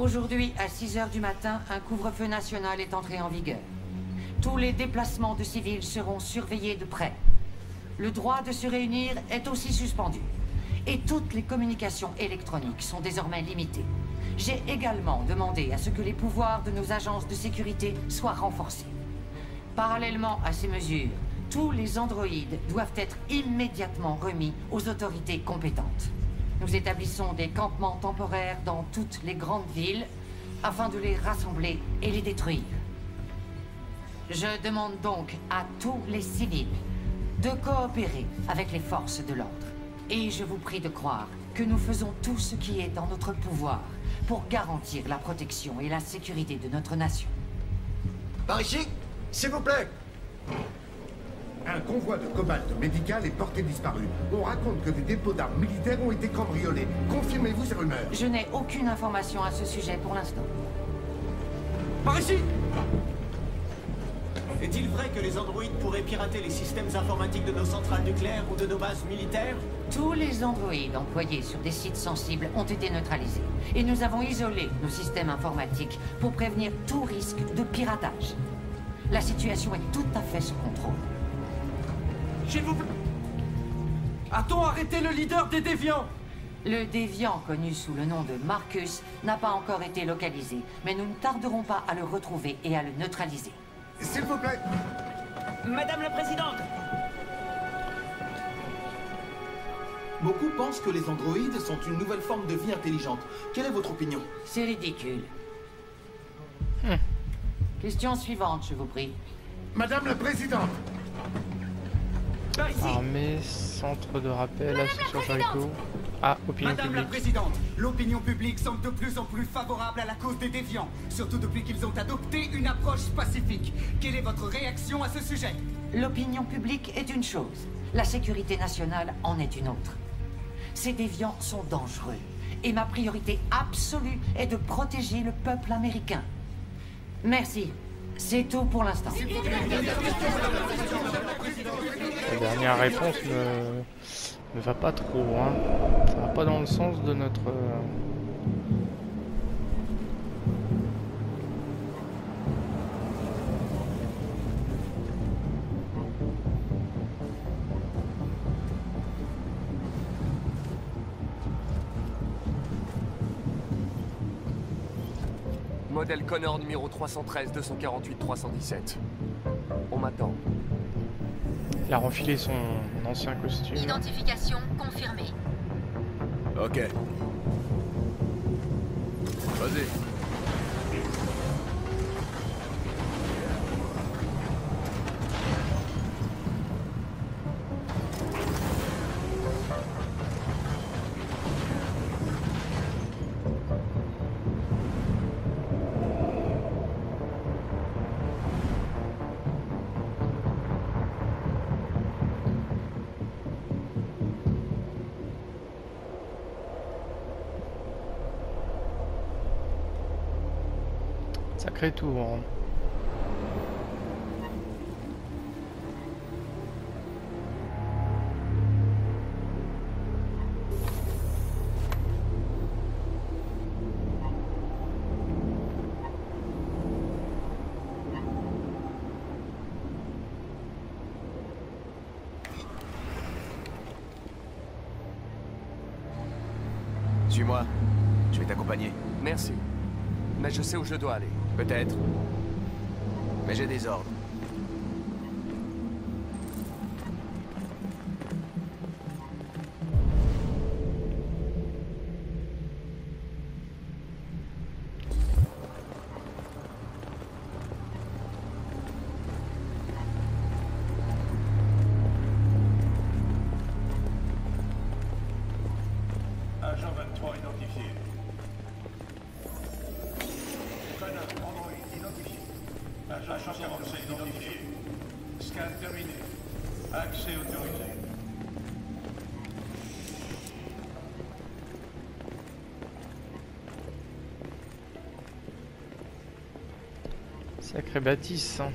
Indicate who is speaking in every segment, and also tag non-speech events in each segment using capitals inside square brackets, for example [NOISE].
Speaker 1: Aujourd'hui, à 6 heures du matin, un couvre-feu national est entré en vigueur. Tous les déplacements de civils seront surveillés de près. Le droit de se réunir est aussi suspendu. Et toutes les communications électroniques sont désormais limitées. J'ai également demandé à ce que les pouvoirs de nos agences de sécurité soient renforcés. Parallèlement à ces mesures, tous les androïdes doivent être immédiatement remis aux autorités compétentes. Nous établissons des campements temporaires dans toutes les grandes villes afin de les rassembler et les détruire. Je demande donc à tous les civils de coopérer avec les forces de l'ordre. Et je vous prie de croire que nous faisons tout ce qui est en notre pouvoir pour garantir la protection et la sécurité de notre nation.
Speaker 2: Par ici S'il vous plaît
Speaker 3: Un convoi de cobalt médical est porté disparu. On raconte que des dépôts d'armes militaires ont été cambriolés. Confirmez-vous ces rumeurs
Speaker 1: Je n'ai aucune information à ce sujet pour l'instant.
Speaker 2: Par ici
Speaker 4: Est-il vrai que les androïdes pourraient pirater les systèmes informatiques de nos centrales nucléaires ou de nos bases militaires?
Speaker 1: Tous les androïdes employés sur des sites sensibles ont été neutralisés. Et nous avons isolé nos systèmes informatiques pour prévenir tout risque de piratage. La situation est tout à fait sous contrôle.
Speaker 2: S'il vous plaît A-t-on arrêté le leader des déviants?
Speaker 1: Le déviant connu sous le nom de Marcus n'a pas encore été localisé, mais nous ne tarderons pas à le retrouver et à le neutraliser.
Speaker 3: S'il vous plaît
Speaker 4: Madame la Présidente
Speaker 5: Beaucoup pensent que les androïdes sont une nouvelle forme de vie intelligente. Quelle est votre opinion?
Speaker 1: C'est ridicule. Question suivante, je vous prie.
Speaker 3: Madame la Présidente
Speaker 6: Armée, centre de rappel, association Jericho. Ah, opinion
Speaker 7: Madame la. Présidente, l'opinion publique semble de plus en plus favorable à la cause des déviants, surtout depuis qu'ils ont adopté une approche pacifique. Quelle est votre réaction à ce sujet?
Speaker 1: L'opinion publique est une chose, la sécurité nationale en est une autre. Ces déviants sont dangereux, et ma priorité absolue est de protéger le peuple américain. Merci. C'est tout pour l'instant.
Speaker 6: La dernière réponse ne, va pas trop, hein. Ça va pas dans le sens de notre...
Speaker 8: Modèle Connor numéro 313 248 317. On m'attend.
Speaker 6: Il a renfilé son ancien costume.
Speaker 9: Identification confirmée.
Speaker 2: Ok. Vas-y.
Speaker 6: Sacré tour. hein.
Speaker 2: Suis-moi. Je vais t'accompagner.
Speaker 8: Merci. Mais je sais où je dois aller.
Speaker 2: Peut-être. Mais j'ai des ordres.
Speaker 6: Sacré bâtisse. hein.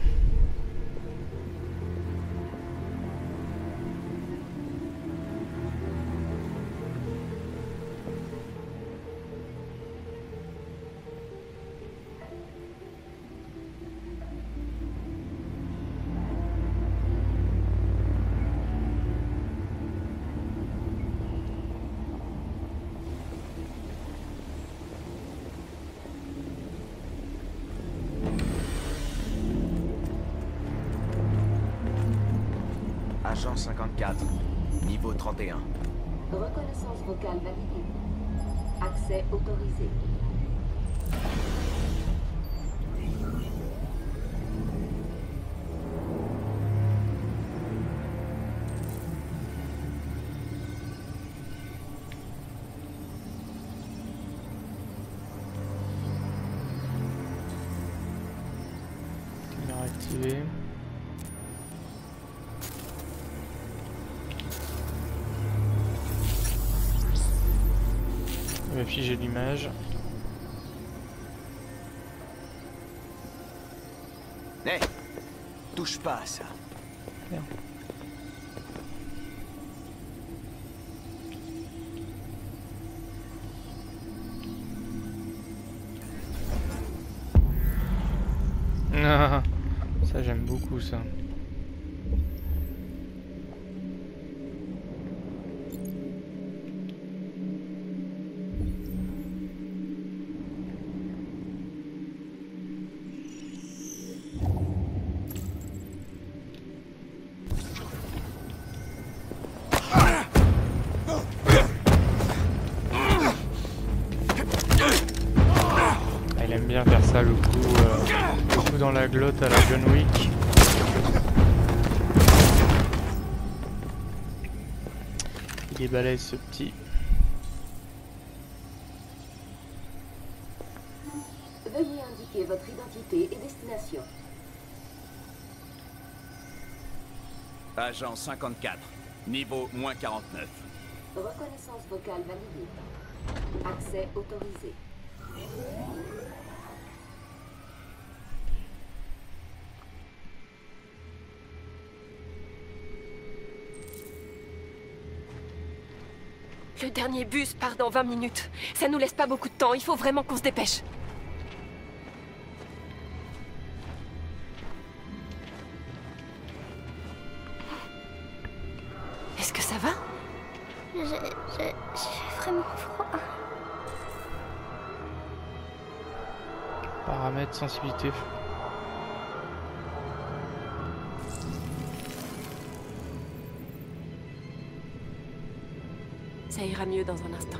Speaker 6: Figer l'image.
Speaker 10: Hé Touche pas à ça.
Speaker 6: Merde. Ah, ça j'aime beaucoup ça. Balèze ce petit.
Speaker 11: Veuillez indiquer votre identité et destination.
Speaker 10: Agent 54, niveau moins 49.
Speaker 11: Reconnaissance vocale validée. Accès autorisé.
Speaker 12: Le dernier bus part dans 20 minutes. Ça nous laisse pas beaucoup de temps. Il faut vraiment qu'on se dépêche. Est-ce que ça va?
Speaker 13: J'ai j'ai- j'ai vraiment froid.
Speaker 6: Paramètres sensibilité.
Speaker 12: Ira mieux dans un instant.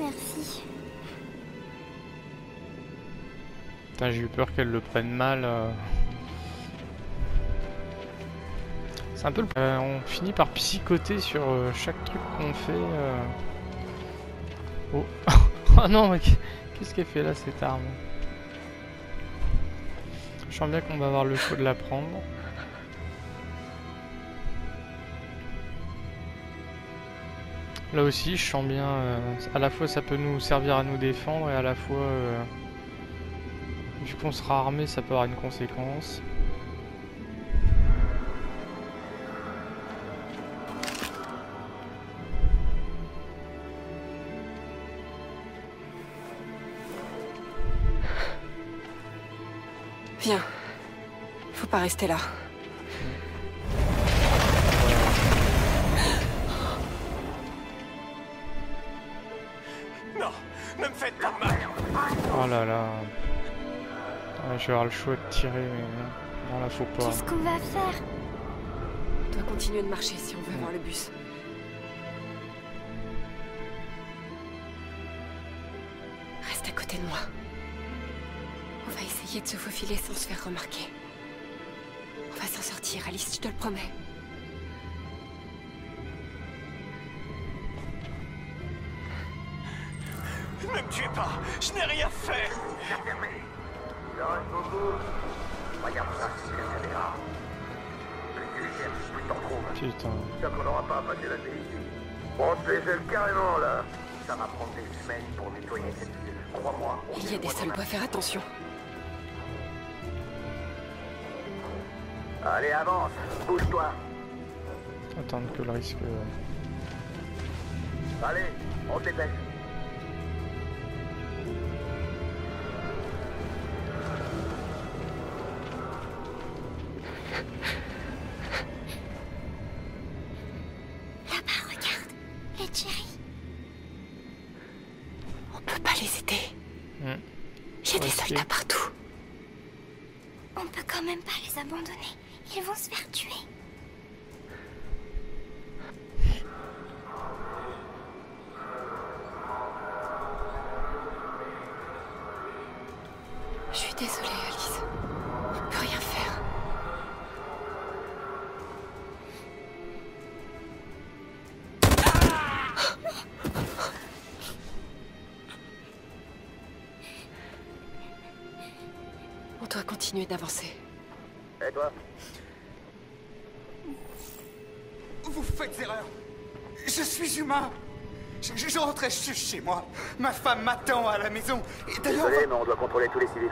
Speaker 13: Merci.
Speaker 6: Putain, j'ai eu peur qu'elle le prenne mal. euh. C'est un peu le... euh, on finit par psychoter sur euh, chaque truc qu'on fait. Oh. [LAUGHS] oh non, mais qu- qu'est-ce qu'elle fait là cette arme? Je sens bien qu'on va avoir le choix de la prendre. Là aussi, je sens bien, euh, à la fois ça peut nous servir à nous défendre et à la fois, euh, vu qu'on sera armé, ça peut avoir une conséquence.
Speaker 12: Viens. Faut pas rester là.
Speaker 6: Là là. Ouais, je vais avoir le choix de tirer, mais non, là faut pas.
Speaker 13: Qu'est-ce qu'on va faire?
Speaker 12: On doit continuer de marcher si on veut avoir le bus. Reste à côté de moi. On va essayer de se faufiler sans se faire remarquer. On va s'en sortir, Alice, je te le promets. Faire attention.
Speaker 3: Allez, avance. Bouge-toi.
Speaker 6: Attendre que le risque. euh,
Speaker 3: Allez, on dépêche.
Speaker 12: Je suis désolée, Alice. On peut rien faire. On doit continuer d'avancer.
Speaker 14: Et toi
Speaker 7: Vous faites erreur. Je suis humain. Je, je, rentrais ch- chez moi. Ma femme m'attend à la maison.
Speaker 14: Désolé, mais on doit contrôler tous les civils.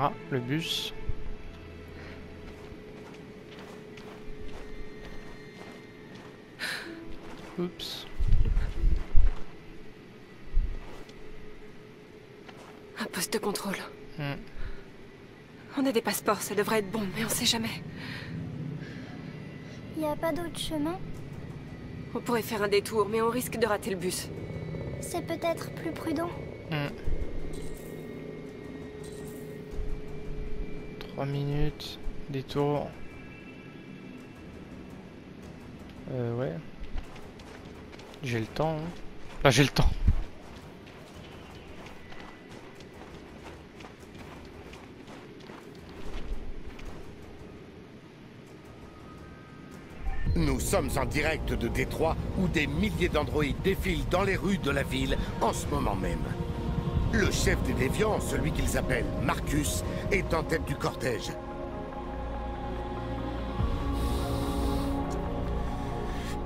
Speaker 6: Ah, le bus. Oups.
Speaker 12: Un poste de contrôle.
Speaker 6: Hmm.
Speaker 12: On a des passeports, ça devrait être bon, mais on sait jamais.
Speaker 13: Y a pas d'autre chemin?
Speaker 12: On pourrait faire un détour, mais on risque de rater le bus.
Speaker 13: C'est peut-être plus prudent.
Speaker 6: Hmm. Trois minutes. Détour. Euh, ouais. J'ai le temps. Hein. J'ai le temps.
Speaker 3: Nous sommes en direct de Détroit où des milliers d'androïdes défilent dans les rues de la ville en ce moment même. Le chef des déviants, celui qu'ils appellent Marcus, est en tête du cortège.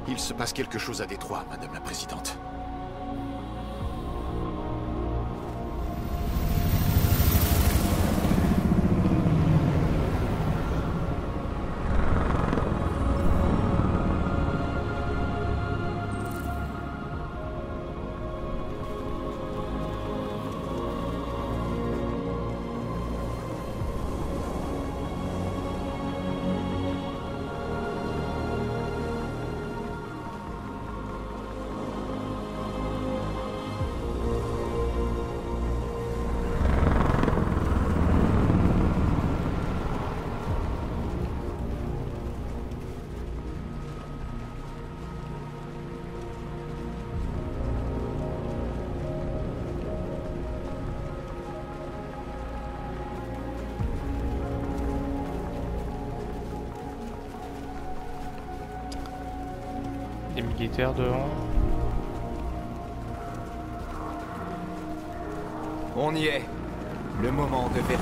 Speaker 15: Il se passe quelque chose à Détroit, Madame la Présidente.
Speaker 6: Militaires devant.
Speaker 16: On y est. Le moment de vérité.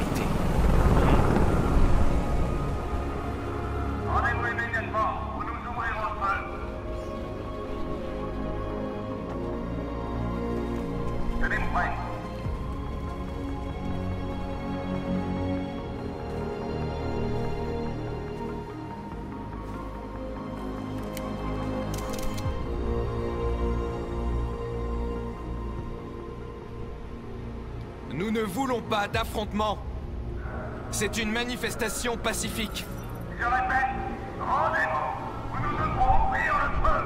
Speaker 17: Nous
Speaker 16: ne voulons pas d'affrontement. C'est une manifestation pacifique.
Speaker 17: Je répète, rendez-vous ou nous devrons ouvrir le feu.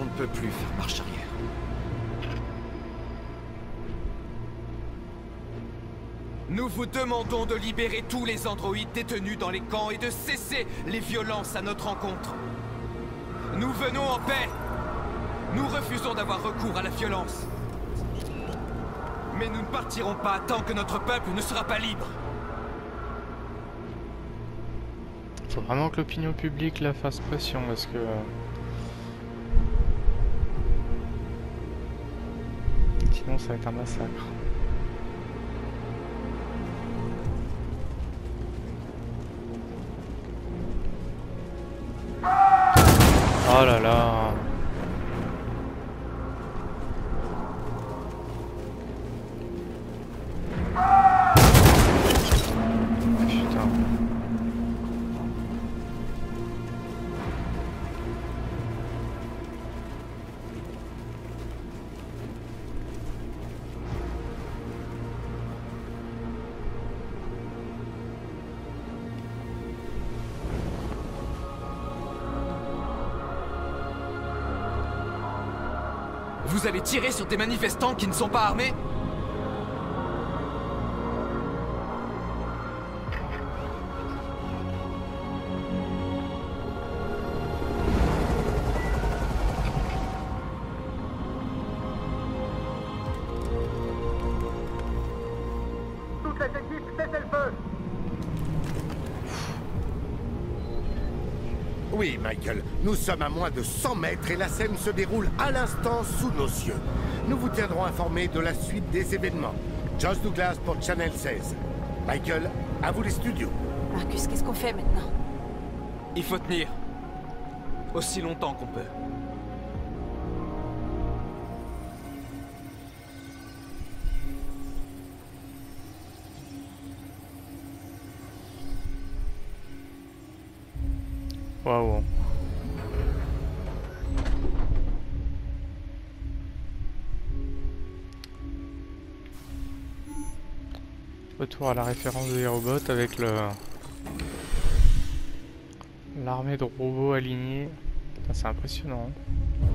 Speaker 16: On ne peut plus faire vous demandons de libérer tous les androïdes détenus dans les camps et de cesser les violences à notre encontre. Nous venons en paix. Nous refusons d'avoir recours à la violence. Mais nous ne partirons pas tant que notre peuple ne sera pas libre.
Speaker 6: Faut vraiment que l'opinion publique la fasse pression parce que... euh, Sinon ça va être un massacre.
Speaker 16: Tirer sur des manifestants qui ne sont pas armés
Speaker 17: Toutes les équipes, cessez le
Speaker 3: Oui, Michael, nous sommes à moins de 100 mètres et la scène se déroule à l'instant sous nos yeux. Nous vous tiendrons informés de la suite des événements. Josh Douglas pour Channel 16. Michael, à vous les studios.
Speaker 12: Marcus, qu'est-ce qu'on fait maintenant?
Speaker 16: Il faut tenir. Aussi longtemps qu'on peut.
Speaker 6: À la référence des robots avec le l'armée de robots alignés. C'est impressionnant. hein.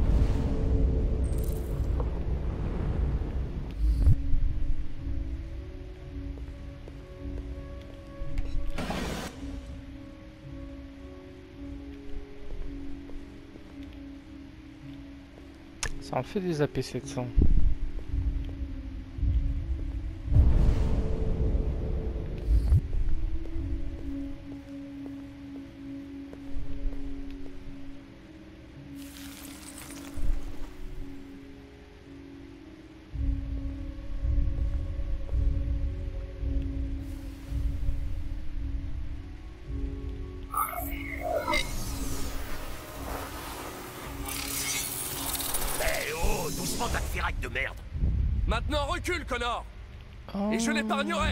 Speaker 6: Ça en fait des AP700.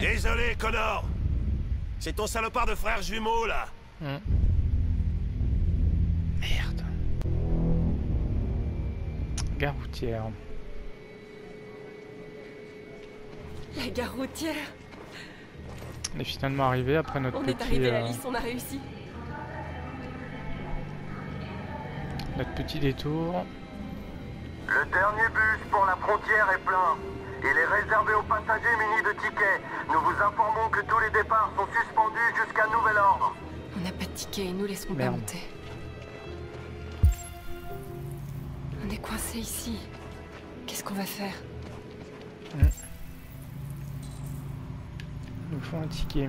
Speaker 18: Désolé, Connor C'est ton salopard de frère jumeau, là
Speaker 6: Merde. Gare routière.
Speaker 12: La gare routière
Speaker 6: On est finalement arrivé après notre
Speaker 12: On
Speaker 6: petit
Speaker 12: est arrivé à
Speaker 6: euh,
Speaker 12: Alice, on a réussi.
Speaker 6: notre petit détour.
Speaker 17: Le dernier bus pour la frontière est plein. Il est réservé aux passagers munis de tickets. Nous vous informons que tous les départs sont suspendus jusqu'à nouvel ordre.
Speaker 12: On n'a pas de ticket et nous laisserons
Speaker 6: Merde.
Speaker 12: pas monter. On est coincé ici. Qu'est-ce qu'on va faire?
Speaker 6: Il nous faut un ticket.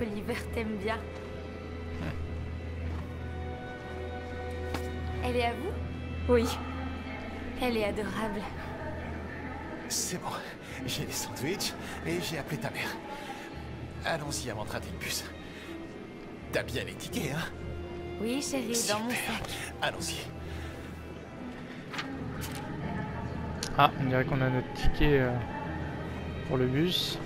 Speaker 13: Qu'Oliver t'aime bien. Elle est à vous?
Speaker 12: Oui.
Speaker 13: Elle est adorable.
Speaker 15: C'est bon. J'ai les sandwichs et j'ai appelé ta mère. Allons-y avant de rater le bus. T'as bien les tickets, hein?
Speaker 13: Oui, chérie, dans mon sac.
Speaker 15: Allons-y.
Speaker 6: Ah, on dirait qu'on a notre ticket euh, pour le bus.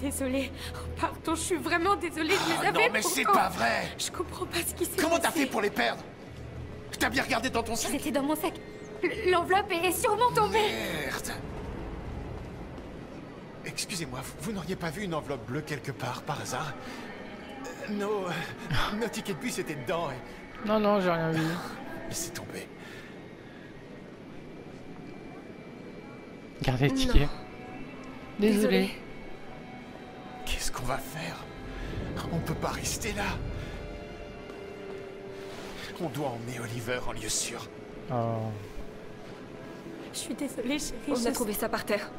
Speaker 19: Désolée. Oh, pardon, je suis vraiment désolée. Je les
Speaker 15: Ah,
Speaker 19: avais
Speaker 15: non, mais c'est pas vrai
Speaker 19: Je comprends pas ce qui s'est
Speaker 15: Comment t'as fait pour les perdre? T'as bien regardé dans ton sac
Speaker 19: C'était dans mon sac. L'enveloppe est sûrement tombée.
Speaker 15: Merde Excusez-moi, vous, vous n'auriez pas vu une enveloppe bleue quelque part, par hasard? Euh, Nos... euh, nos tickets de bus étaient dedans et...
Speaker 6: Non, non, j'ai rien vu.
Speaker 15: Laissez tomber.
Speaker 6: Gardez le
Speaker 15: Non.
Speaker 6: ticket. Désolé.
Speaker 15: Qu'on va faire On peut pas rester là. On doit emmener Oliver en lieu sûr.
Speaker 6: Oh.
Speaker 19: Je suis désolée, chérie.
Speaker 12: On
Speaker 19: je
Speaker 12: a trouvé ça par terre.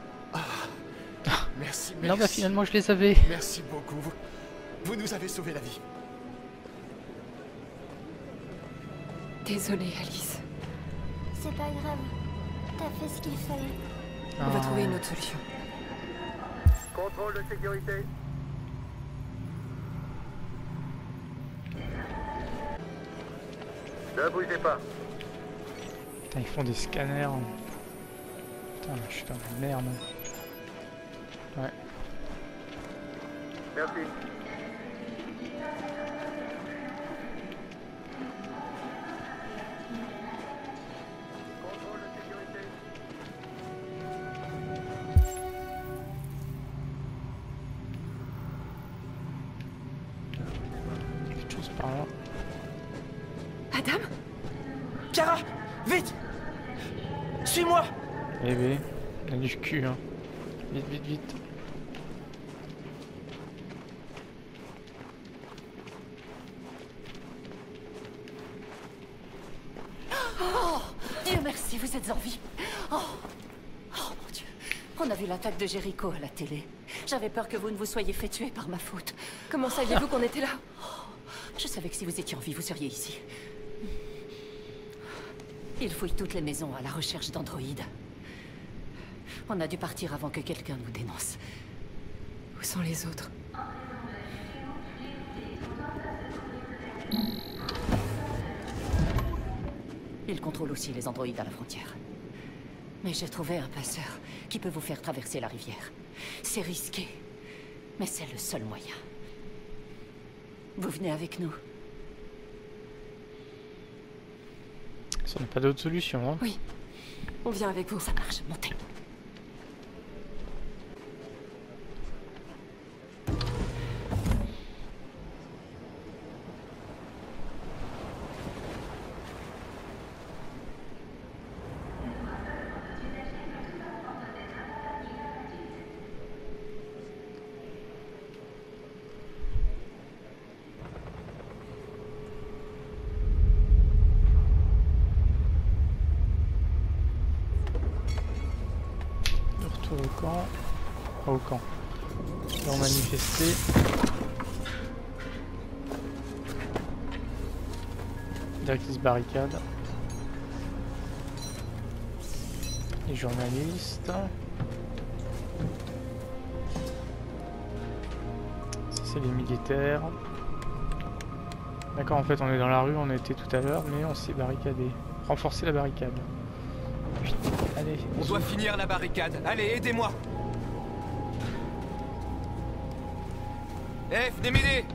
Speaker 15: Merci, merci.
Speaker 6: Non, bah finalement, je les avais.
Speaker 15: Merci beaucoup. Vous, vous nous avez sauvé la vie.
Speaker 12: Désolée, Alice.
Speaker 13: C'est pas grave. T'as fait ce qu'il fallait.
Speaker 12: On va
Speaker 6: Ah.
Speaker 12: trouver une autre solution.
Speaker 17: Contrôle de sécurité. Ne bougez pas.
Speaker 6: Putain, ils font des scanners. Putain, je suis dans la merde. Ouais.
Speaker 17: Merci.
Speaker 20: L'attaque de Jericho à la télé. J'avais peur que vous ne vous soyez fait tuer par ma faute.
Speaker 12: Comment saviez-vous qu'on était là?
Speaker 20: Je savais que si vous étiez en vie, vous seriez ici. Il fouille toutes les maisons à la recherche d'androïdes. On a dû partir avant que quelqu'un nous dénonce.
Speaker 12: Où sont les autres?
Speaker 20: Il contrôle aussi les androïdes à la frontière. Mais j'ai trouvé un passeur qui peut vous faire traverser la rivière. C'est risqué, mais c'est le seul moyen. Vous venez avec nous
Speaker 6: Ça n'a pas d'autre solution, hein.
Speaker 12: Oui. On vient avec vous.
Speaker 20: Ça marche, montez.
Speaker 6: De retour au camp. Pas au camp. Là, on manifester. Directrice barricade. Les journalistes. Ça, c'est les militaires. D'accord, en fait, on est dans la rue, on était tout à l'heure, mais on s'est barricadé. Renforcer la barricade. Allez,
Speaker 16: On doit finir la barricade. Allez, aidez-moi Eh, venez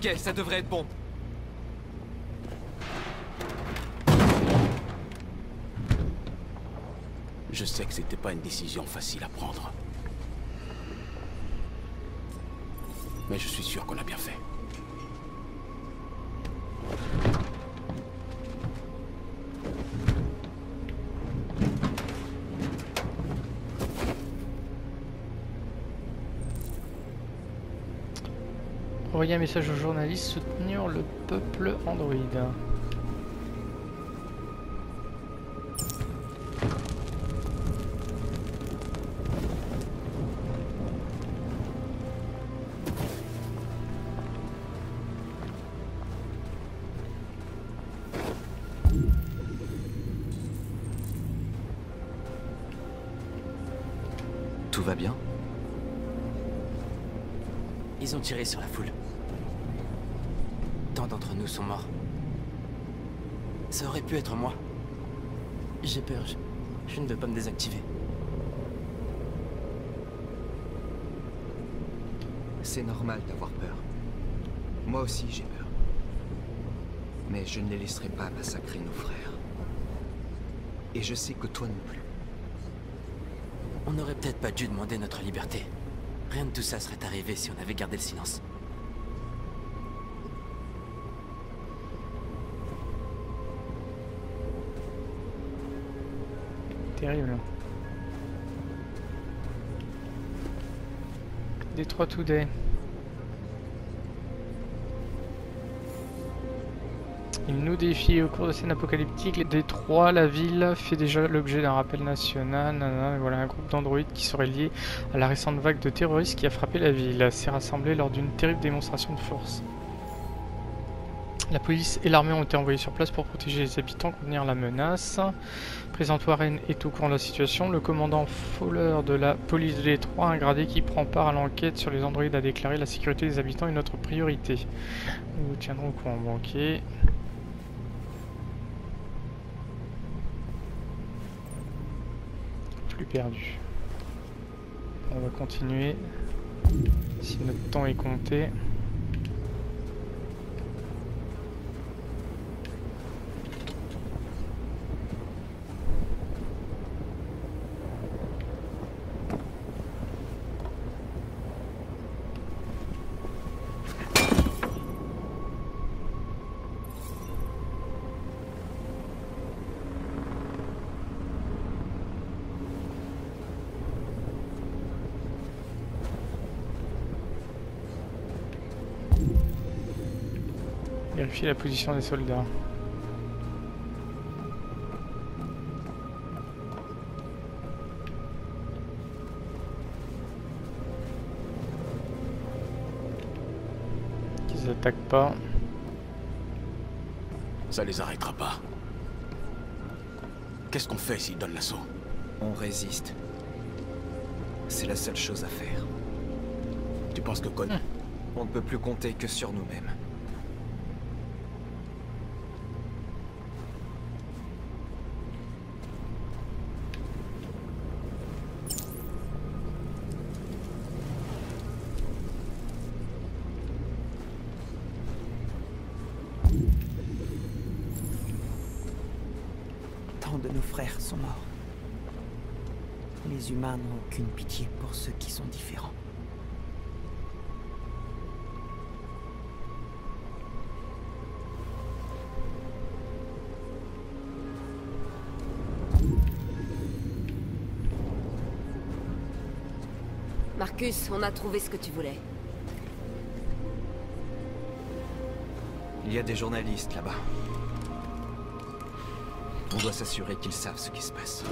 Speaker 16: Ok, ça devrait être bon.
Speaker 21: Je sais que c'était pas une décision facile à prendre. Mais je suis sûr qu'on a bien
Speaker 6: Envoyer un message aux journalistes, soutenir le peuple android.
Speaker 16: Tout va bien?
Speaker 21: Ils ont tiré sur la foule. Sont morts. Ça aurait pu être moi. J'ai peur, je, je ne veux pas me désactiver.
Speaker 16: C'est normal d'avoir peur. Moi aussi j'ai peur. Mais je ne les laisserai pas massacrer nos frères. Et je sais que toi non plus.
Speaker 21: On n'aurait peut-être pas dû demander notre liberté. Rien de tout ça serait arrivé si on avait gardé le silence.
Speaker 6: Terrible. Détroit Today. Il nous défie au cours de scène apocalyptique. Détroit, la ville, fait déjà l'objet d'un rappel national. Nanana, voilà un groupe d'androïdes qui serait lié à la récente vague de terroristes qui a frappé la ville. S'est rassemblé lors d'une terrible démonstration de force. La police et l'armée ont été envoyés sur place pour protéger les habitants, contenir la menace. Président Warren est au courant de la situation. Le commandant Fowler de la police de Détroit, un gradé qui prend part à l'enquête sur les androïdes, a déclaré la sécurité des habitants est notre priorité. Nous vous tiendrons au courant banquier. Plus perdu. On va continuer. Si notre temps est compté. Vérifier la position des soldats. Qu'ils attaquent pas.
Speaker 22: Ça les arrêtera pas. Qu'est-ce qu'on fait s'ils donnent l'assaut?
Speaker 16: On résiste. C'est la seule chose à faire.
Speaker 22: Tu penses que Con...
Speaker 16: On ne peut plus compter que sur nous-mêmes.
Speaker 23: Les humains n'ont aucune pitié pour ceux qui sont différents.
Speaker 24: Marcus, on a trouvé ce que tu voulais.
Speaker 16: Il y a des journalistes là-bas. On doit s'assurer qu'ils savent ce qui se passe.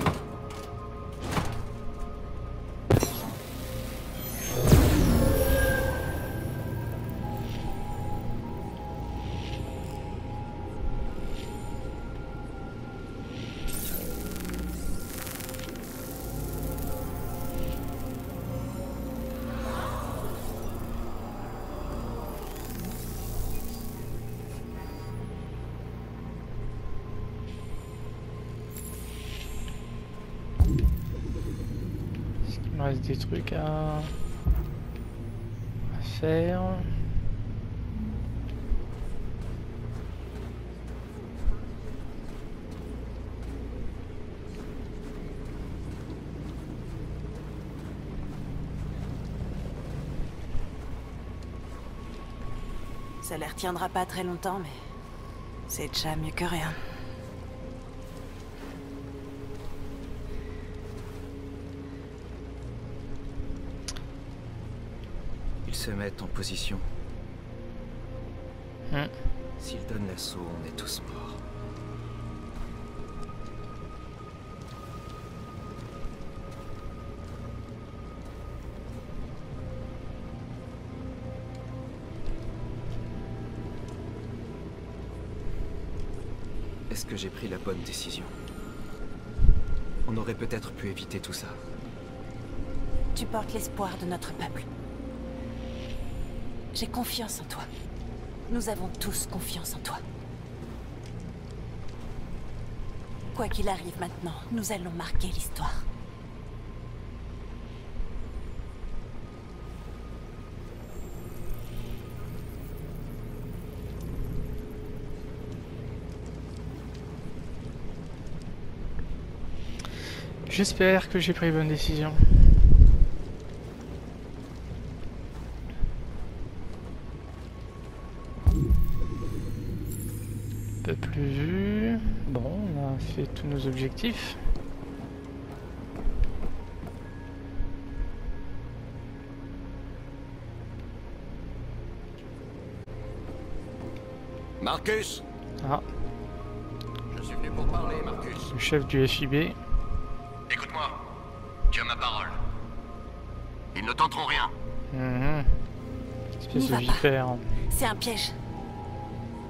Speaker 6: Des trucs à, à faire.
Speaker 23: Ça les retiendra pas très longtemps, mais c'est déjà mieux que rien.
Speaker 16: Ils se mettent en position.
Speaker 6: Hmm.
Speaker 16: S'ils donnent l'assaut, on est tous morts. Est-ce que j'ai pris la bonne décision? On aurait peut-être pu éviter tout ça.
Speaker 24: Tu portes l'espoir de notre peuple. J'ai confiance en toi. Nous avons tous confiance en toi. Quoi qu'il arrive maintenant, nous allons marquer l'histoire.
Speaker 6: J'espère que j'ai pris bonne décision. Pas plus vu. Bon, on a fait tous nos objectifs.
Speaker 18: Marcus
Speaker 6: Ah,
Speaker 18: Je suis venu pour parler, Marcus.
Speaker 6: le chef du FIB.
Speaker 18: Écoute-moi. Tu as ma parole. Ils ne tenteront rien.
Speaker 6: Mhm. Espèce de vipère.
Speaker 24: C'est un piège.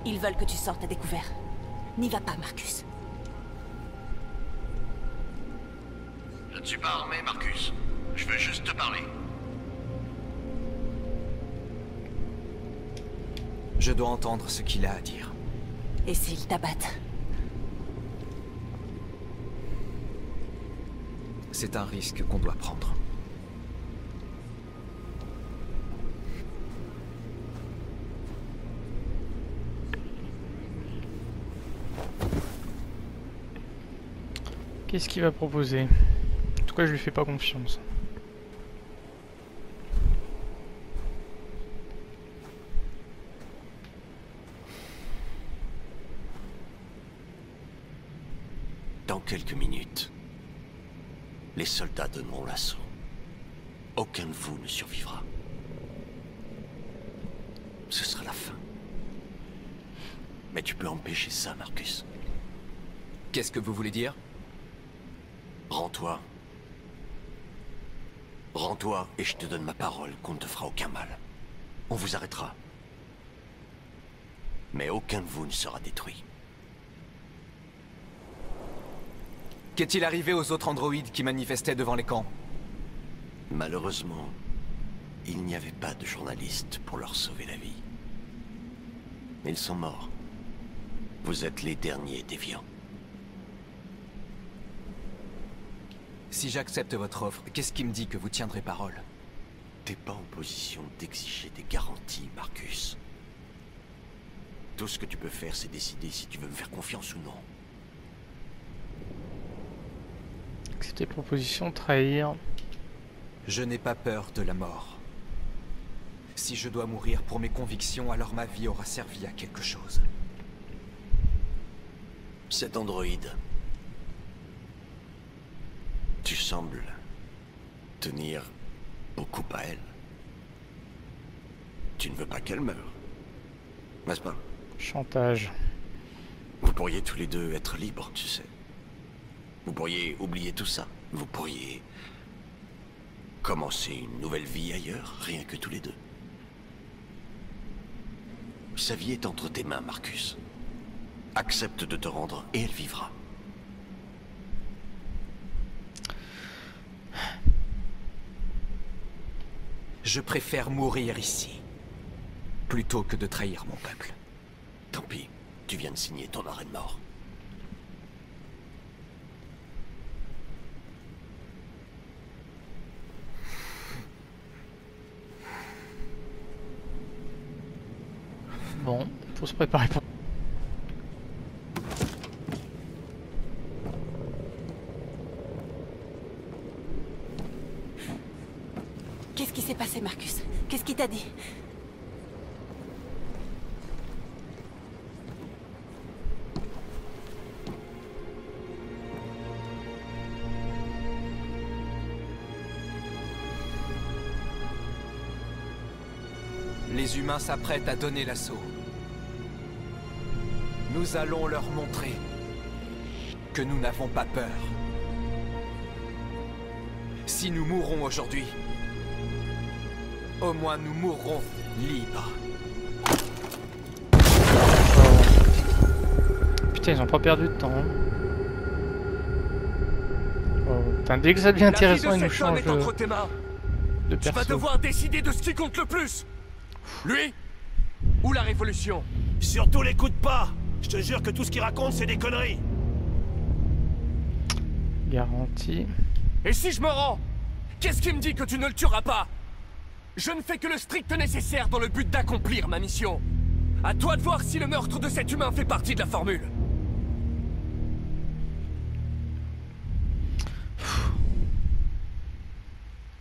Speaker 24: Ils veulent que tu sortes à découvert. N'y va pas, Marcus.
Speaker 18: Ne suis pas armé, Marcus. Je veux juste te parler.
Speaker 16: Je dois entendre ce qu'il a à dire.
Speaker 24: Et s'ils t'abattent
Speaker 16: C'est un risque qu'on doit prendre.
Speaker 6: Qu'est-ce qu'il va proposer? Cas, je lui fais pas confiance.
Speaker 18: Dans quelques minutes, les soldats donneront l'assaut. Aucun de vous ne survivra. Ce sera la fin. Mais tu peux empêcher ça, Marcus.
Speaker 16: Qu'est-ce que vous voulez dire?
Speaker 18: Rends-toi. Rends-toi et je te donne ma parole qu'on ne te fera aucun mal. On vous arrêtera. Mais aucun de vous ne sera détruit.
Speaker 16: Qu'est-il arrivé aux autres androïdes qui manifestaient devant les camps
Speaker 18: Malheureusement, il n'y avait pas de journalistes pour leur sauver la vie. Ils sont morts. Vous êtes les derniers déviants.
Speaker 16: Si j'accepte votre offre, qu'est-ce qui me dit que vous tiendrez parole
Speaker 18: T'es pas en position d'exiger des garanties, Marcus. Tout ce que tu peux faire, c'est décider si tu veux me faire confiance ou non.
Speaker 6: Accepter proposition, trahir.
Speaker 16: Je n'ai pas peur de la mort. Si je dois mourir pour mes convictions, alors ma vie aura servi à quelque chose.
Speaker 18: Cet androïde. Tu sembles tenir beaucoup à elle. Tu ne veux pas qu'elle meure. N'est-ce pas?
Speaker 6: Chantage.
Speaker 18: Vous pourriez tous les deux être libres, tu sais. Vous pourriez oublier tout ça. Vous pourriez commencer une nouvelle vie ailleurs, rien que tous les deux. Sa vie est entre tes mains, Marcus. Accepte de te rendre et elle vivra.
Speaker 16: Je préfère mourir ici, plutôt que de trahir mon peuple.
Speaker 18: Tant pis, tu viens de signer ton arrêt de mort.
Speaker 6: Bon, faut se préparer pour...
Speaker 16: S'apprêtent à donner l'assaut. Nous allons leur montrer que nous n'avons pas peur. Si nous mourrons aujourd'hui, au moins nous mourrons libres.
Speaker 6: Putain, ils ont pas perdu de temps. hein. Oh, putain, dès que ça devient intéressant, ils nous changent. de
Speaker 8: Tu vas
Speaker 6: perso.
Speaker 8: devoir décider de ce qui compte le plus Lui Ou la révolution?
Speaker 25: Surtout l'écoute pas Je te jure que tout ce qu'il raconte, c'est des conneries
Speaker 6: Garantie.
Speaker 8: Et si je me rends Qu'est-ce qui me dit que tu ne le tueras pas? Je ne fais que le strict nécessaire dans le but d'accomplir ma mission. À toi de voir si le meurtre de cet humain fait partie de la formule.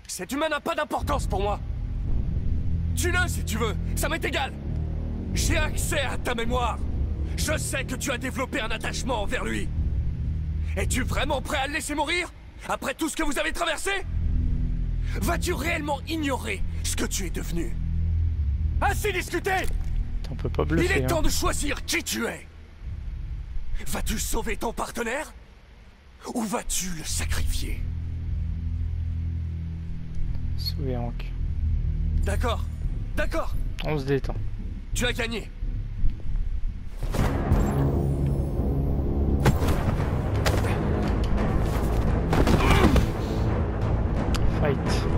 Speaker 8: Cet humain n'a pas d'importance pour moi. Tue-le si tu veux, ça m'est égal. J'ai accès à ta mémoire. Je sais que tu as développé un attachement envers lui. Es-tu vraiment prêt à le laisser mourir? Après tout ce que vous avez traversé? Vas-tu réellement ignorer ce que tu es devenu? Assez discuté
Speaker 6: On peut pas
Speaker 8: Il
Speaker 6: bluffer.
Speaker 8: est
Speaker 6: hein.
Speaker 8: temps de choisir qui tu es Vas-tu sauver ton partenaire? Ou vas-tu le sacrifier?
Speaker 6: Sauver Hank.
Speaker 8: D'accord, d'accord,
Speaker 6: On se détend.
Speaker 8: tu as gagné.
Speaker 6: Fight.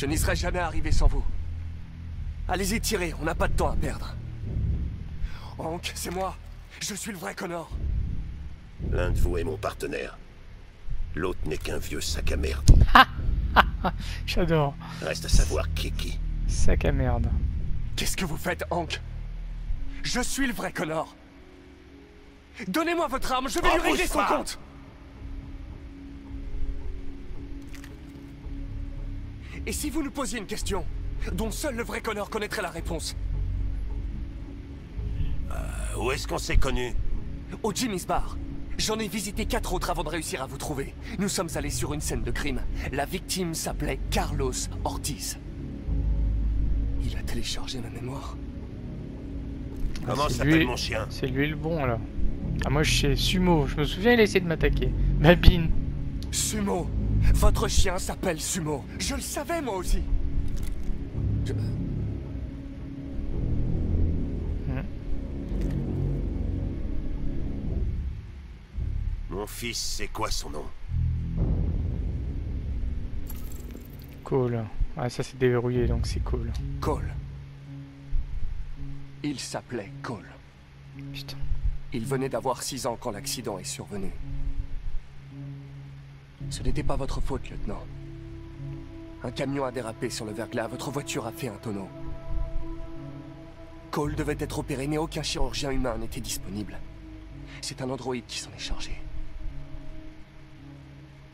Speaker 8: Je n'y serais jamais arrivé sans vous. Allez-y, tirez, on n'a pas de temps à perdre. Hank, c'est moi. Je suis le vrai Connor.
Speaker 18: L'un de vous est mon partenaire. L'autre n'est qu'un vieux sac à merde.
Speaker 6: J'adore.
Speaker 18: Reste à savoir qui est qui.
Speaker 6: Sac à merde.
Speaker 8: Qu'est-ce que vous faites, Hank? Je suis le vrai Connor. Donnez-moi votre arme, je vais
Speaker 25: Oh,
Speaker 8: lui régler son
Speaker 25: pas.
Speaker 8: compte. Et si vous nous posiez une question, dont seul le vrai Connor connaîtrait la réponse
Speaker 25: Euh, Où est-ce qu'on s'est connus
Speaker 8: Au Jimmy's Bar. J'en ai visité quatre autres avant de réussir à vous trouver. Nous sommes allés sur une scène de crime. La victime s'appelait Carlos Ortiz. Il a téléchargé ma mémoire.
Speaker 25: Comment
Speaker 6: C'est
Speaker 25: s'appelle
Speaker 6: lui-
Speaker 25: mon chien?
Speaker 6: C'est lui le bon là. Ah moi je sais Sumo, je me souviens il a essayé de m'attaquer. Babine.
Speaker 8: Sumo Votre chien s'appelle Sumo. Je le savais moi aussi. Je-
Speaker 25: Mon fils, c'est quoi son nom?
Speaker 6: Cool. Ah ça c'est déverrouillé donc c'est cool.
Speaker 8: Cole. Il s'appelait Cole.
Speaker 6: Putain.
Speaker 8: Il venait d'avoir 6 ans quand l'accident est survenu. Ce n'était pas votre faute, lieutenant. Un camion a dérapé sur le verglas, votre voiture a fait un tonneau. Cole devait être opéré, mais aucun chirurgien humain n'était disponible. C'est un androïde qui s'en est chargé.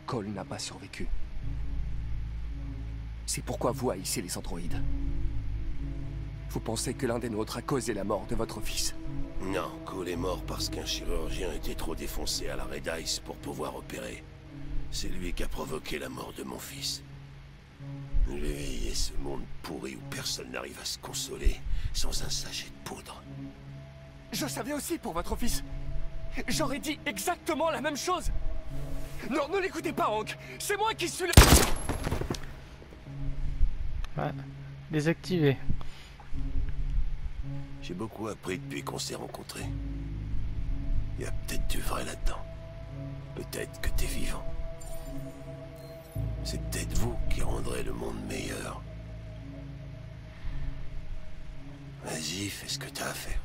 Speaker 8: Cole n'a pas survécu. C'est pourquoi vous haïssez les androïdes. Vous pensez que l'un des nôtres a causé la mort de votre fils?
Speaker 25: Non, Cole est mort parce qu'un chirurgien était trop défoncé à la Red Ice pour pouvoir opérer. C'est lui qui a provoqué la mort de mon fils. Lui et ce monde pourri où personne n'arrive à se consoler sans un sachet de poudre.
Speaker 8: Je savais aussi pour votre fils. J'aurais dit exactement la même chose. Non, ne l'écoutez pas, Hank. C'est moi qui suis le...
Speaker 6: Ouais. Désactivé.
Speaker 25: J'ai beaucoup appris depuis qu'on s'est rencontrés. Il y a peut-être du vrai là-dedans. Peut-être que t'es vivant. C'est peut-être vous qui rendrez le monde meilleur. Vas-y, fais ce que t'as à faire.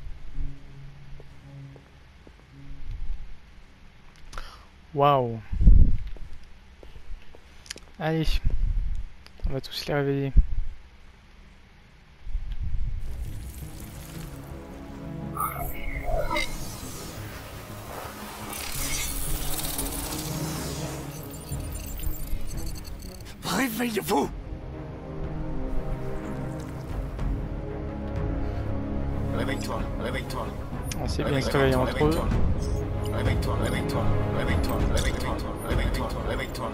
Speaker 6: Waouh. Allez. On va tous les réveiller.
Speaker 8: Réveillez-vous
Speaker 7: Réveille-toi, réveille-toi.
Speaker 6: On sait bien réveiller entre eux.
Speaker 7: Réveille-toi, réveille-toi, réveille-toi, réveille-toi, réveille-toi. Réveille-toi. Réveille-toi.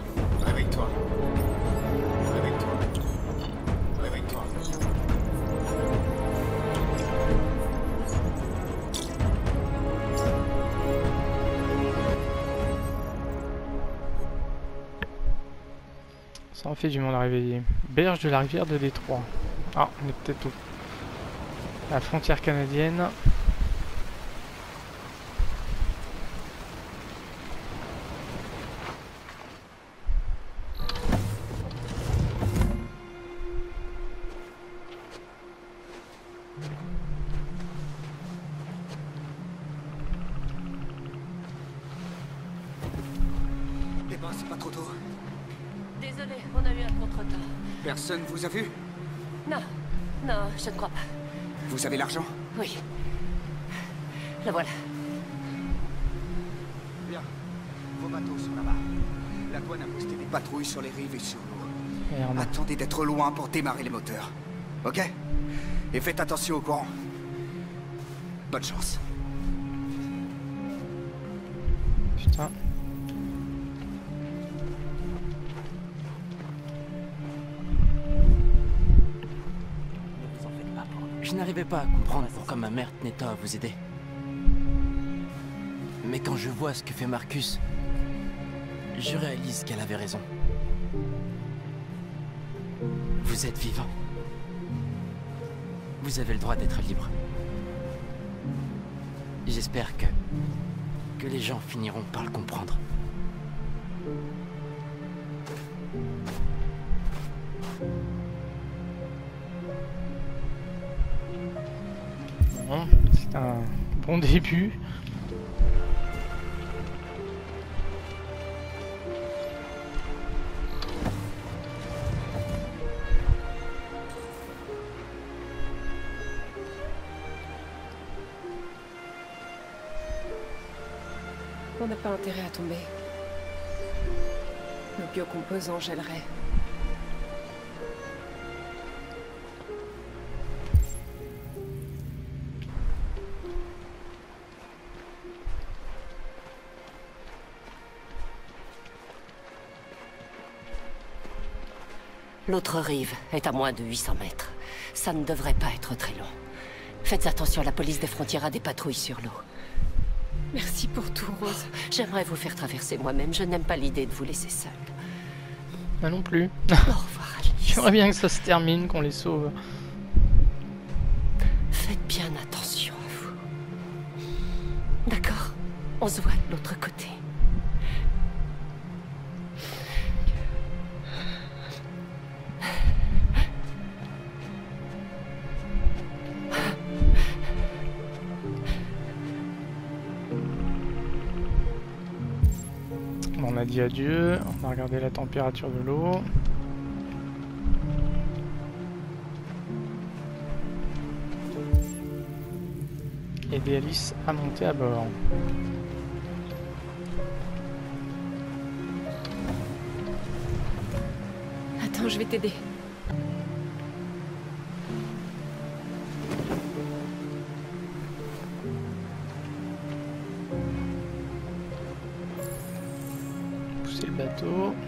Speaker 6: Fait du monde à réveiller. Berge de la rivière de Détroit. Ah, on est peut-être au... La frontière canadienne.
Speaker 7: Sur les rives et sur l'eau. Attendez d'être loin pour démarrer les moteurs. Ok Et faites attention au courant. Bonne chance.
Speaker 6: Putain.
Speaker 21: Je n'arrivais pas à comprendre pourquoi ma mère tenait tant à vous aider. Mais quand je vois ce que fait Marcus, je réalise qu'elle avait raison. Vous êtes vivant. Vous avez le droit d'être libre. J'espère que... que les gens finiront par le comprendre.
Speaker 6: C'est un bon début.
Speaker 19: Pas intérêt à tomber. Nos biocomposants gèleraient.
Speaker 24: L'autre rive est à moins de 800 mètres. Ça ne devrait pas être très long. Faites attention, la police des frontières a des patrouilles sur l'eau.
Speaker 19: Merci pour tout, Rose.
Speaker 24: J'aimerais vous faire traverser moi-même. Je n'aime pas l'idée de vous laisser seule.
Speaker 6: Moi non plus.
Speaker 24: Au revoir, Alice.
Speaker 6: J'aimerais bien que ça se termine, qu'on les sauve.
Speaker 24: Faites bien attention à vous. D'accord? On se voit de l'autre
Speaker 6: Bon, on a regarder la température de l'eau. Aider Alice à monter à bord.
Speaker 19: Attends, je vais t'aider.
Speaker 6: 쭉.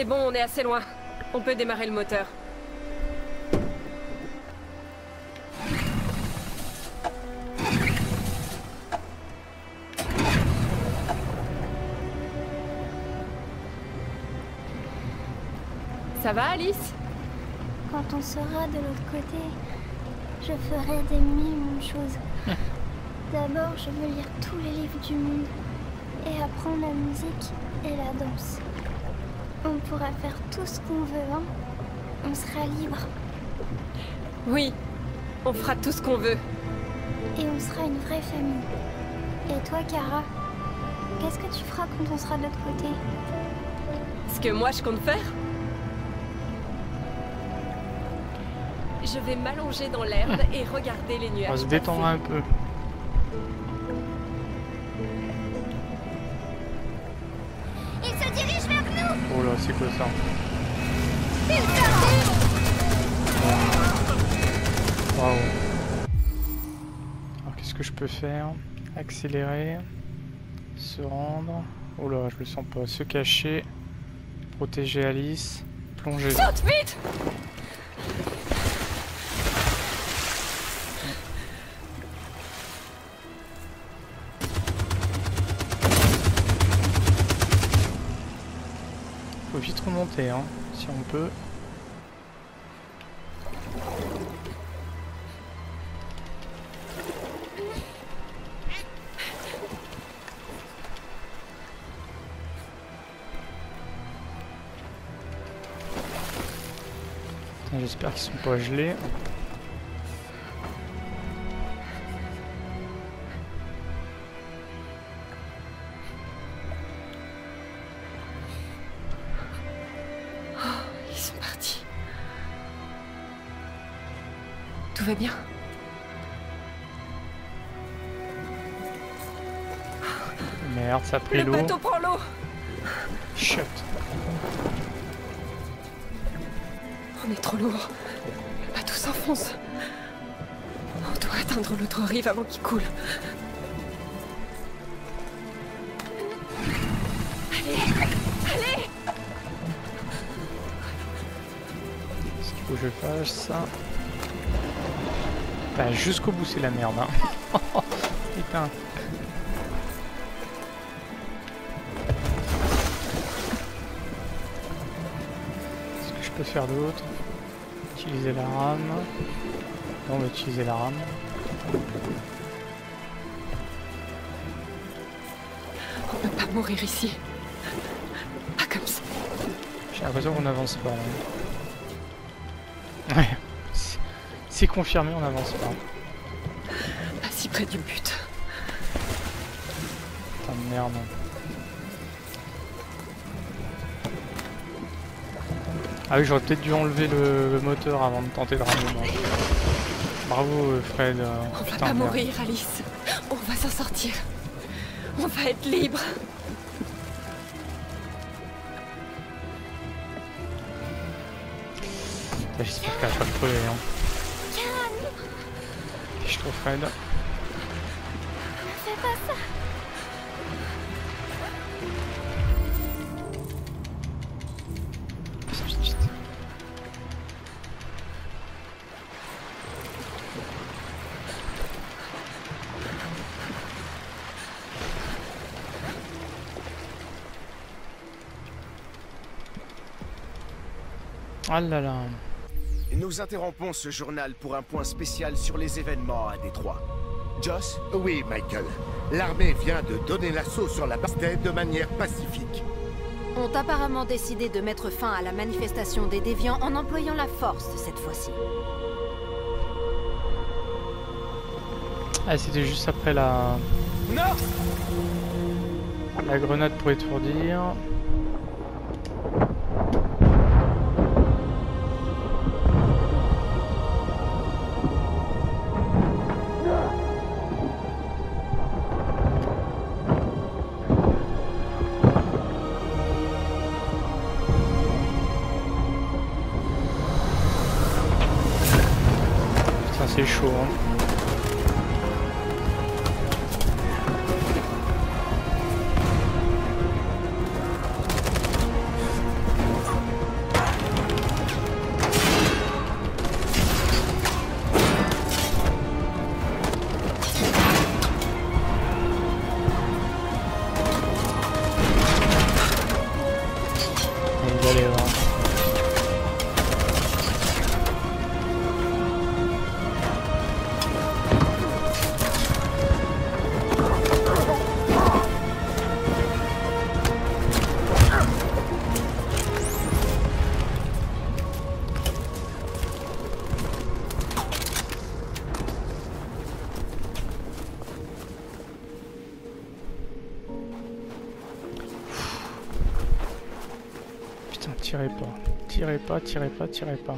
Speaker 19: C'est bon, on est assez loin. On peut démarrer le moteur. Ça va, Alice?
Speaker 13: Quand on sera de l'autre côté, je ferai des mille choses. [LAUGHS] D'abord, je veux lire tous les livres du monde et apprendre la musique et la danse. On pourra faire tout ce qu'on veut, hein On sera libre.
Speaker 19: Oui, on fera tout ce qu'on veut.
Speaker 13: Et on sera une vraie famille. Et toi, Cara, qu'est-ce que tu feras quand on sera de l'autre côté?
Speaker 19: Ce que moi je compte faire? Je vais m'allonger dans l'herbe et regarder les nuages.
Speaker 6: On se détendre un peu. Alors qu'est-ce que je peux faire? Accélérer. Se rendre. Oh là, je le sens pas. Se cacher. Protéger Alice. Plonger.
Speaker 19: Saute vite
Speaker 6: si on peut. J'espère qu'ils sont pas gelés.
Speaker 12: Va bien
Speaker 6: Merde, ça a pris
Speaker 19: Le
Speaker 6: l'eau.
Speaker 19: bateau prend l'eau
Speaker 6: Chut.
Speaker 12: On est trop lourd. Le bateau s'enfonce. On doit atteindre l'autre rive avant qu'il coule. Allez Allez
Speaker 6: Est-ce qu'il faut que je fasse ça? Bah jusqu'au bout c'est la merde hein. [LAUGHS] Putain. Qu'est-ce que je peux faire d'autre? Utiliser la rame. Non, on va utiliser la rame.
Speaker 12: On peut pas mourir ici. Pas comme ça.
Speaker 6: J'ai l'impression qu'on n'avance pas. là. C'est confirmé, on n'avance pas.
Speaker 12: Pas si près du but.
Speaker 6: Putain de merde. Ah oui, j'aurais peut-être dû enlever le, le moteur avant de tenter de ramener. Bravo Fred. euh,
Speaker 12: On va pas
Speaker 6: merde.
Speaker 12: mourir, Alice. On va s'en sortir. On va être libre.
Speaker 6: J'espère qu'elle va pas crever. Hein. Trouve Fred. Ah là là.
Speaker 26: Nous interrompons ce journal pour un point spécial sur les événements à Détroit. Joss?
Speaker 3: Oui, Michael. L'armée vient de donner l'assaut sur la Bastille de manière pacifique.
Speaker 27: Ont apparemment décidé de mettre fin à la manifestation des déviants en employant la force cette fois-ci.
Speaker 6: Ah, c'était juste après la.
Speaker 16: Non
Speaker 6: La grenade pour étourdir. Tirez pas, tirez pas, tirez pas.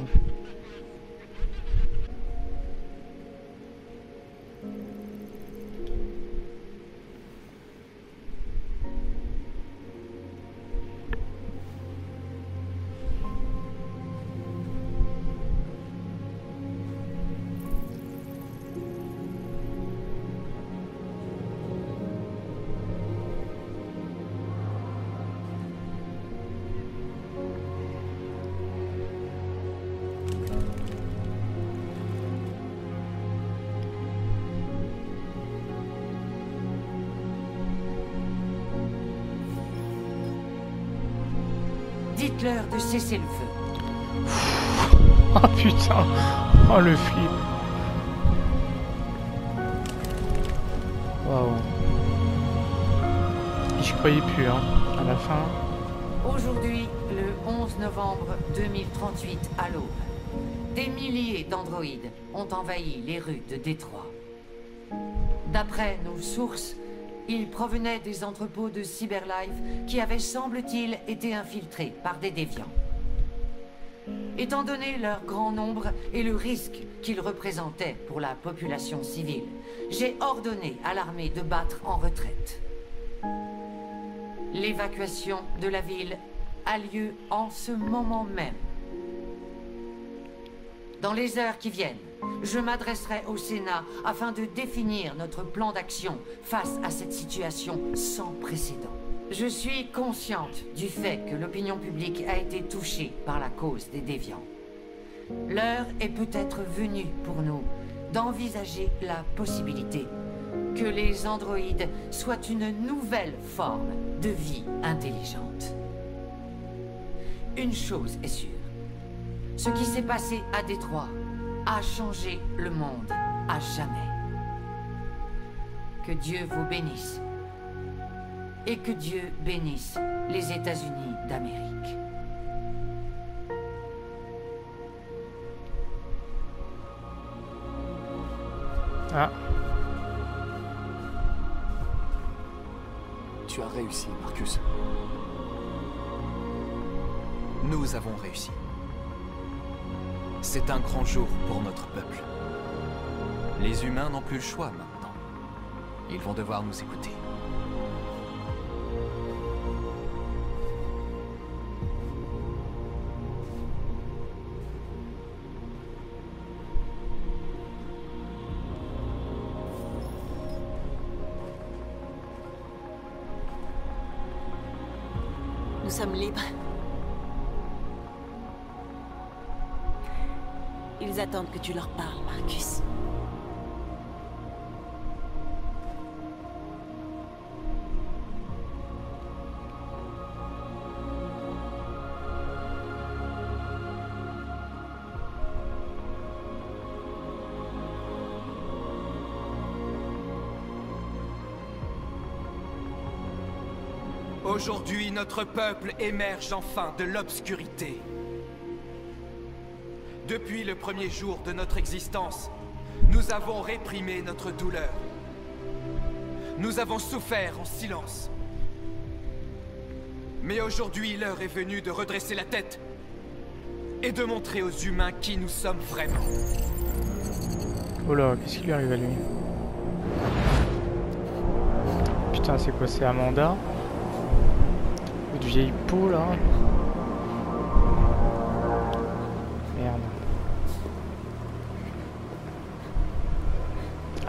Speaker 1: Envahi les rues de Détroit. D'après nos sources, ils provenaient des entrepôts de Cyberlife qui avaient, semble-t-il, été infiltrés par des déviants. Étant donné leur grand nombre et le risque qu'ils représentaient pour la population civile, j'ai ordonné à l'armée de battre en retraite. L'évacuation de la ville a lieu en ce moment même. Dans les heures qui viennent, je m'adresserai au Sénat afin de définir notre plan d'action face à cette situation sans précédent. Je suis consciente du fait que l'opinion publique a été touchée par la cause des déviants. L'heure est peut-être venue pour nous d'envisager la possibilité que les androïdes soient une nouvelle forme de vie intelligente. Une chose est sûre. Ce qui s'est passé à Détroit a changé le monde à jamais. Que Dieu vous bénisse. Et que Dieu bénisse les États-Unis d'Amérique.
Speaker 6: Ah.
Speaker 10: Tu as réussi, Marcus.
Speaker 16: Nous avons réussi. C'est un grand jour pour notre peuple. Les humains n'ont plus le choix maintenant. Ils vont devoir nous écouter.
Speaker 28: Que tu leur parles, Marcus.
Speaker 16: Aujourd'hui, notre peuple émerge enfin de l'obscurité. Depuis le premier jour de notre existence, nous avons réprimé notre douleur. Nous avons souffert en silence. Mais aujourd'hui, l'heure est venue de redresser la tête et de montrer aux humains qui nous sommes vraiment.
Speaker 6: Oh là, qu'est-ce qui lui arrive à lui? Putain, c'est quoi C'est Amanda? Une vieille peau là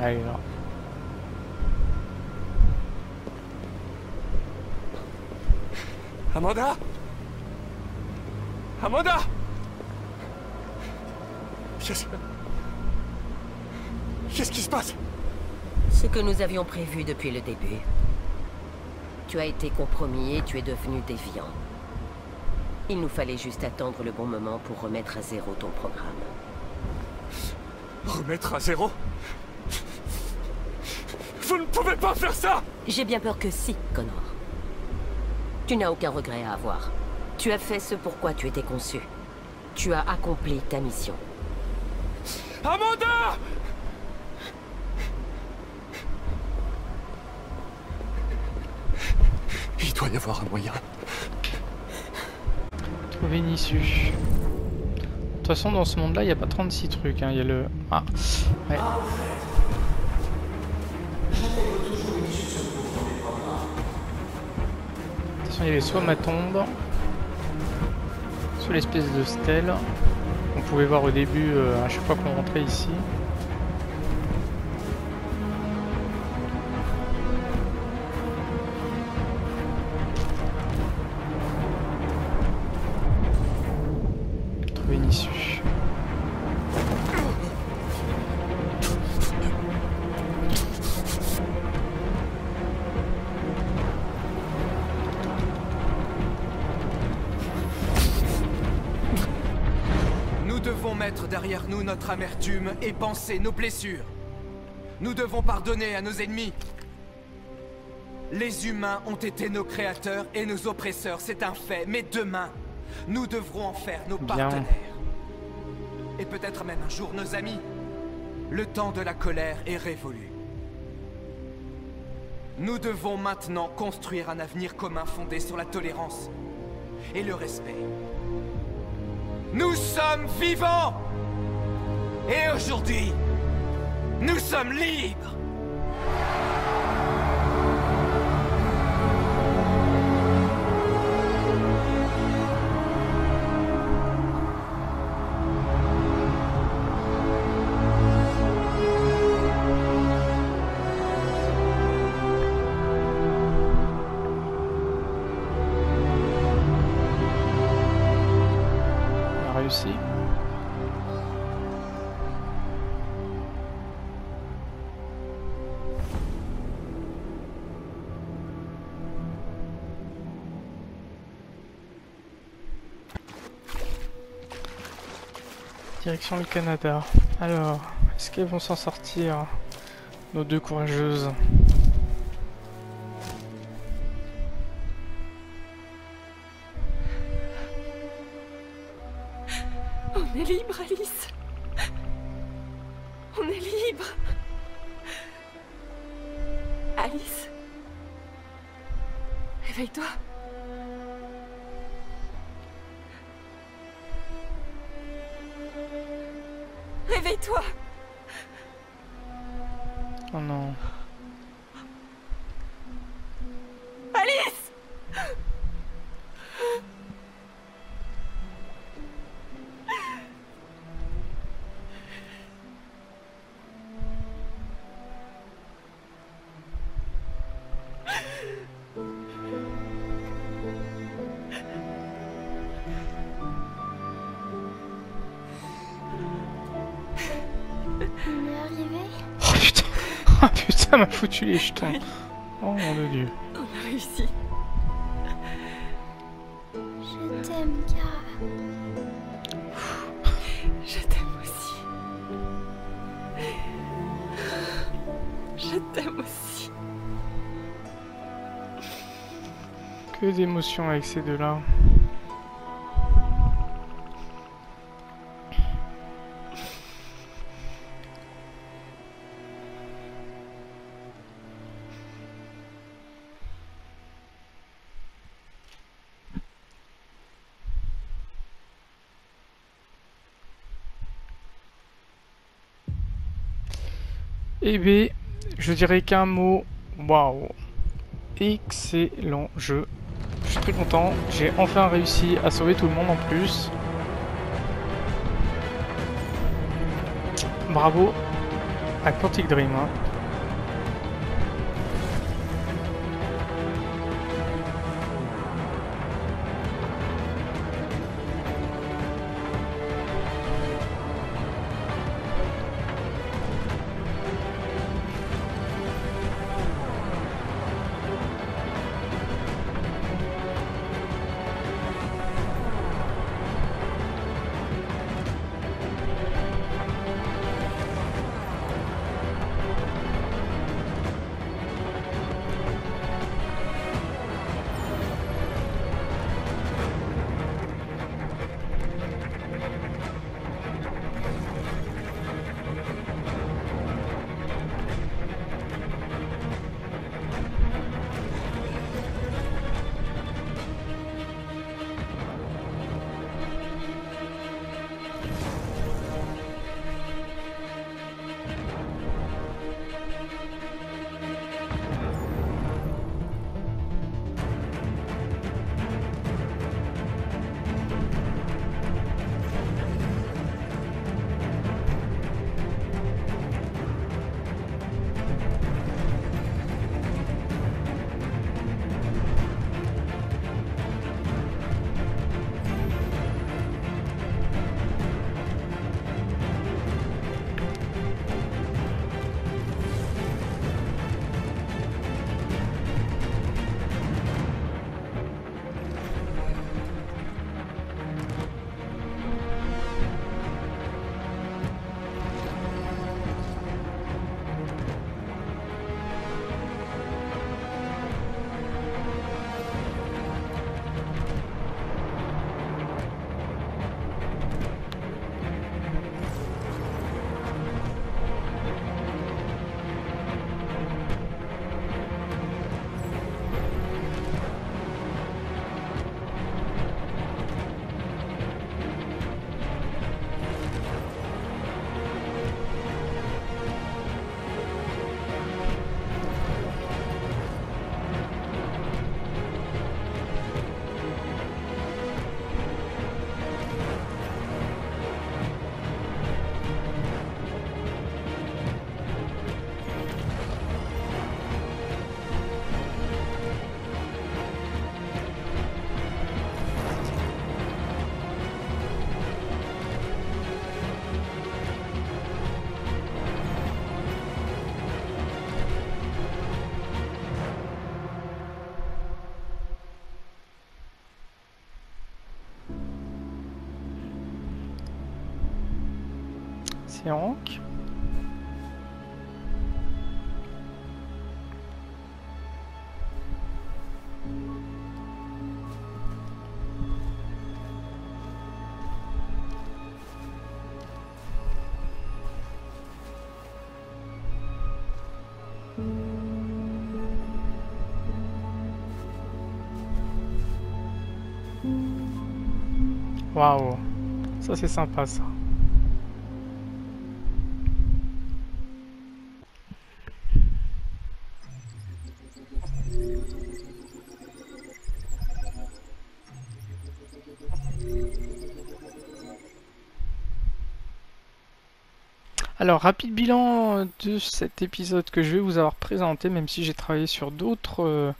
Speaker 6: Allez là.
Speaker 8: Amanda? Amanda? Qu'est-ce Qu'est-ce qui se passe?
Speaker 24: Ce que nous avions prévu depuis le début. Tu as été compromis et tu es devenu déviant. Il nous fallait juste attendre le bon moment pour remettre à zéro ton programme.
Speaker 8: Remettre à zéro? Pouvez pas faire ça
Speaker 24: J'ai bien peur que si, Connor. Tu n'as aucun regret à avoir. Tu as fait ce pourquoi tu étais conçu. Tu as accompli ta mission.
Speaker 8: Amanda
Speaker 10: Il doit y avoir un moyen.
Speaker 6: Trouver une issue. De toute façon, dans ce monde-là, il n'y a pas 36 trucs. hein, Il y a le... Ah, ouais. Il y avait soit ma tombe, soit l'espèce de stèle. On pouvait voir au début, euh, à chaque fois qu'on rentrait ici.
Speaker 16: Notre amertume et penser nos blessures. Nous devons pardonner à nos ennemis. Les humains ont été nos créateurs et nos oppresseurs, c'est un fait. Mais demain, nous devrons en faire nos
Speaker 6: Bien.
Speaker 16: partenaires. Et peut-être même un jour nos amis. Le temps de la colère est révolu. Nous devons maintenant construire un avenir commun fondé sur la tolérance et le respect. Nous sommes vivants Et aujourd'hui, nous sommes libres
Speaker 6: Le Canada. Alors, est-ce qu'elles vont s'en sortir Nos deux courageuses?
Speaker 12: On est
Speaker 13: arrivé
Speaker 6: Oh putain Oh [LAUGHS] putain, m'a foutu les jetons. Oh mon dieu.
Speaker 12: On a réussi.
Speaker 13: Je t'aime, Kara.
Speaker 12: Je t'aime aussi. Je t'aime aussi.
Speaker 6: Que d'émotions avec ces deux-là. Eh bien, je dirais qu'un mot. Waouh! Excellent jeu. Je suis très content. J'ai enfin réussi à sauver tout le monde en plus. Bravo à Quantic Dream. hein. C'est Hank. Waouh, ça c'est sympa ça. Alors, rapide bilan de cet épisode que je vais vous avoir présenté, même si j'ai travaillé sur d'autres euh,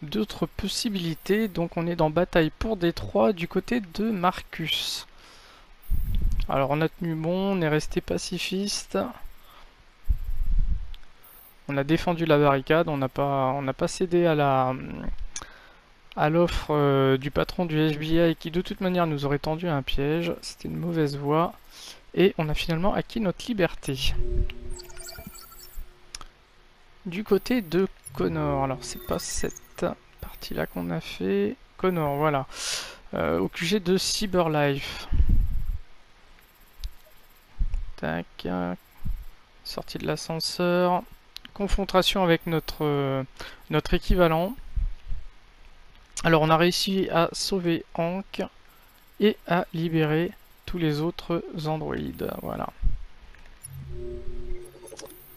Speaker 6: d'autres possibilités. Donc on est dans bataille pour Détroit du côté de Marcus. Alors on a tenu bon, on est resté pacifiste. On a défendu la barricade, on n'a pas cédé à la à l'offre euh, du patron du FBI qui de toute manière nous aurait tendu un piège. C'était une mauvaise voie. Et on a finalement acquis notre liberté. Du côté de Connor, alors c'est pas cette partie là qu'on a fait. Connor, voilà. Euh, au QG de Cyberlife. Tac. Sortie de l'ascenseur. Confrontation avec notre, euh, notre équivalent. Alors on a réussi à sauver Hank et à libérer tous les autres androïdes. Voilà.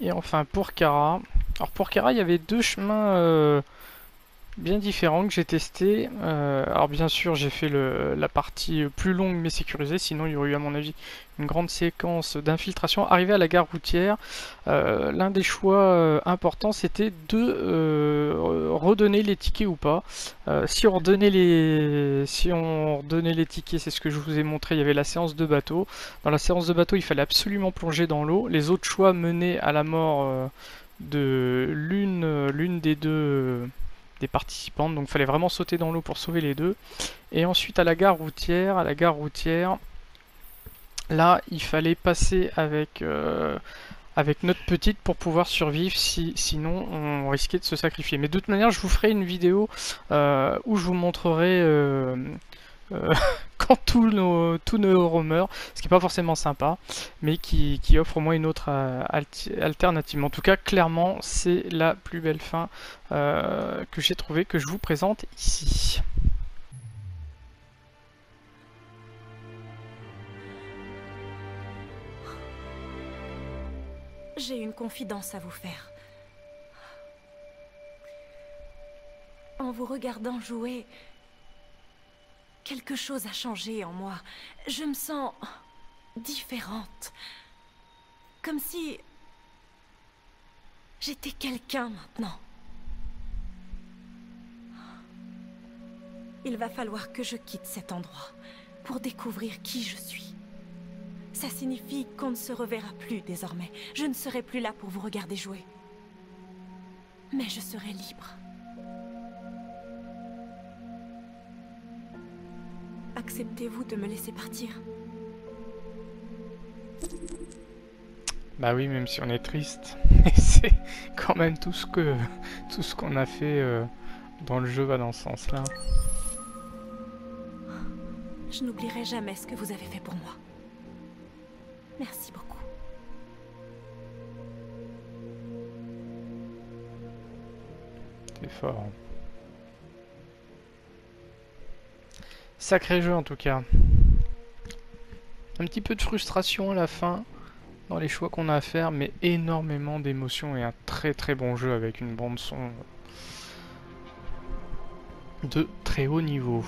Speaker 6: Et enfin pour Kara. Alors pour Kara il y avait deux chemins euh, bien différent que j'ai testé. Euh, alors bien sûr j'ai fait le, la partie plus longue mais sécurisée, sinon il y aurait eu à mon avis une grande séquence d'infiltration. Arrivé à la gare routière, euh, l'un des choix euh, importants c'était de redonner les tickets ou pas. si on redonnait les si on redonnait les tickets, c'est ce que je vous ai montré, il y avait la séance de bateau. Dans la séance de bateau il fallait absolument plonger dans l'eau. Les autres choix menaient à la mort de l'une l'une des deux des participantes. Donc fallait vraiment sauter dans l'eau pour sauver les deux. Et ensuite à la gare routière, à la gare routière, là il fallait passer avec, euh, avec notre petite pour pouvoir survivre, si, sinon on risquait de se sacrifier. Mais de toute manière je vous ferai une vidéo euh, où je vous montrerai... Euh, [LAUGHS] quand tous nos, tous nos meurent, ce qui n'est pas forcément sympa, mais qui, offre au moins une autre euh, alternative. En tout cas, clairement, c'est la plus belle fin euh, que j'ai trouvée, que je vous présente ici.
Speaker 29: J'ai une confidence à vous faire. En vous regardant jouer, Quelque chose a changé en moi. Je me sens différente. Comme si j'étais quelqu'un maintenant. Il va falloir que je quitte cet endroit pour découvrir qui je suis. Ça signifie qu'on ne se reverra plus désormais. Je ne serai plus là pour vous regarder jouer. Mais je serai libre. Acceptez-vous de me laisser partir?
Speaker 6: Bah oui, même si on est triste. [LAUGHS] c'est quand même tout ce que tout ce qu'on a fait euh, dans le jeu va dans ce sens-là.
Speaker 29: Je n'oublierai jamais ce que vous avez fait pour moi. Merci beaucoup.
Speaker 6: C'est fort. Sacré jeu en tout cas. Un petit peu de frustration à la fin dans les choix qu'on a à faire, mais énormément d'émotions et un très très bon jeu avec une bande son de très haut niveau.